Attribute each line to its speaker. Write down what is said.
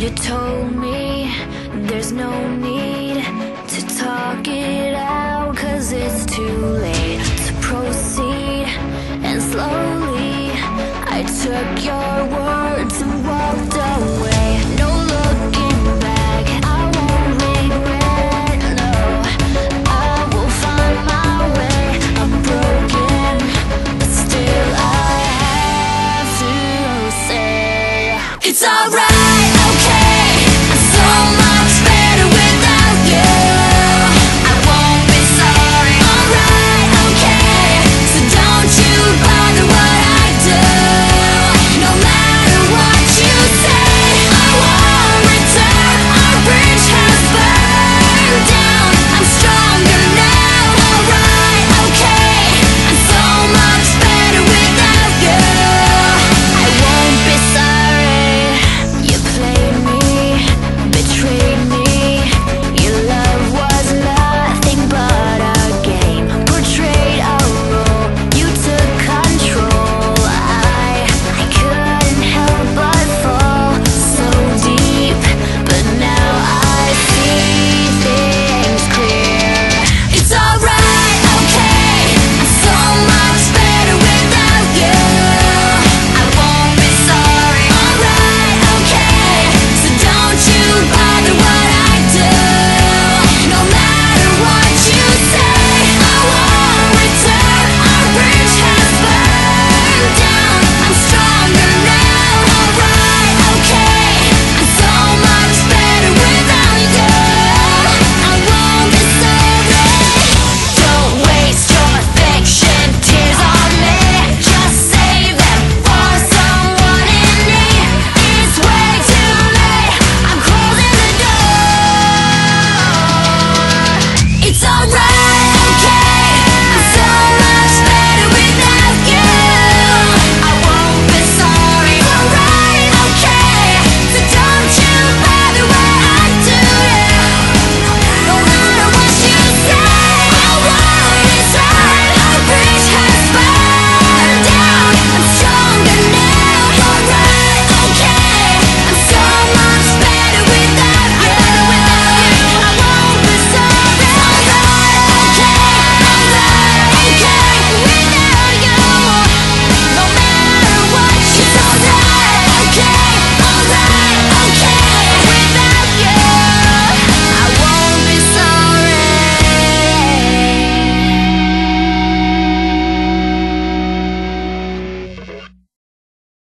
Speaker 1: You told me there's no need to talk it out Cause it's too late to proceed. And slowly I took your words and walked away. No looking back, I won't regret, no. I will find my way, I'm broken But still I have to say It's alright.